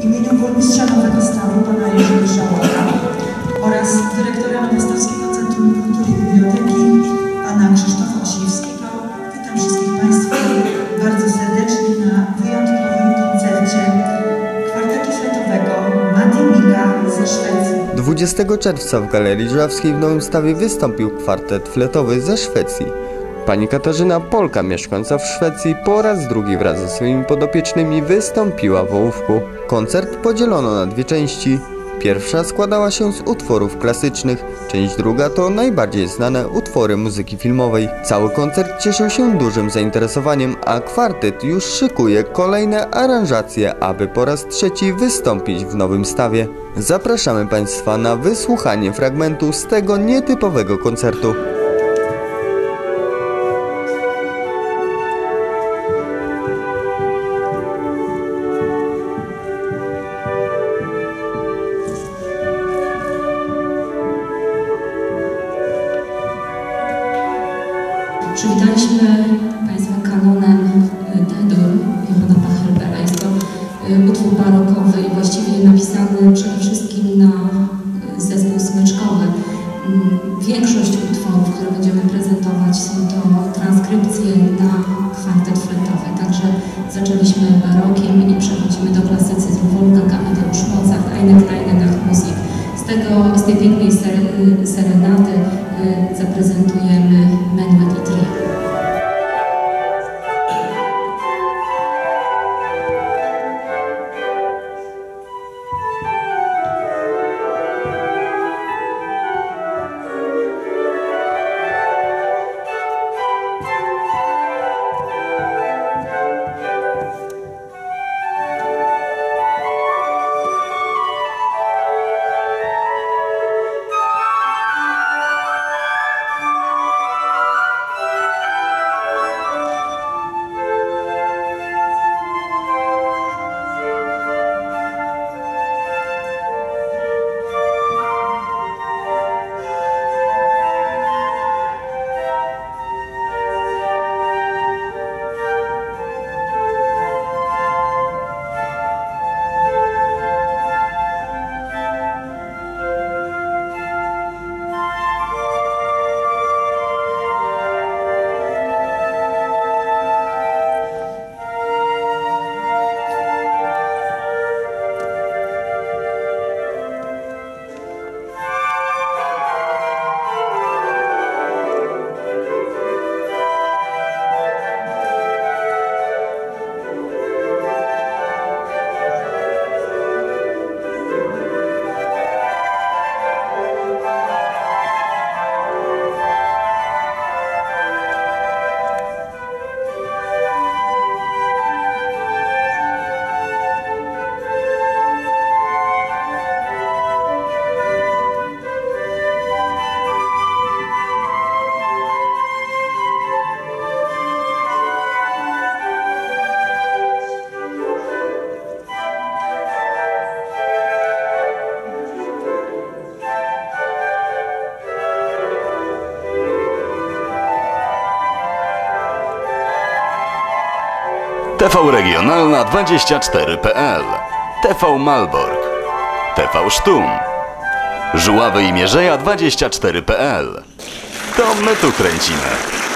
w imieniu burmistrza Nowego Stawu, pana Jerzego Żałoka oraz dyrektora Monastowskiego Centrum Kultury i Biblioteki, pana Krzysztofa Osiewskiego. Witam wszystkich Państwa bardzo serdecznie na wyjątkowym koncercie kwartetu fletowego Mati Miga ze Szwecji. 20 czerwca w Galerii Żurawskiej w Nowym Stawie wystąpił kwartet fletowy ze Szwecji. Pani Katarzyna Polka, mieszkająca w Szwecji, po raz drugi wraz ze swoimi podopiecznymi wystąpiła w Ołówku. Koncert podzielono na dwie części. Pierwsza składała się z utworów klasycznych, część druga to najbardziej znane utwory muzyki filmowej. Cały koncert cieszył się dużym zainteresowaniem, a kwartet już szykuje kolejne aranżacje, aby po raz trzeci wystąpić w Nowym Stawie. Zapraszamy Państwa na wysłuchanie fragmentu z tego nietypowego koncertu. Przywitaliśmy Państwa kanonem Tedur Johana Pachelbera. Jest to y, utwór barokowy i właściwie napisany przede wszystkim na y, zespół smyczkowy. Mm, Większość utworów, które będziemy prezentować są to transkrypcje na kwartet fletowy. Także zaczęliśmy barokiem i przechodzimy do klasycyzmu. Wolfgang Amadeusz Mozart, Eine kleine Nachtmusik. Z, tego, z tej pięknej ser, serenady y, TV Regionalna 24.pl TV Malbork. TV Sztum. Żuławy i Mierzeja 24.pl To my tu kręcimy.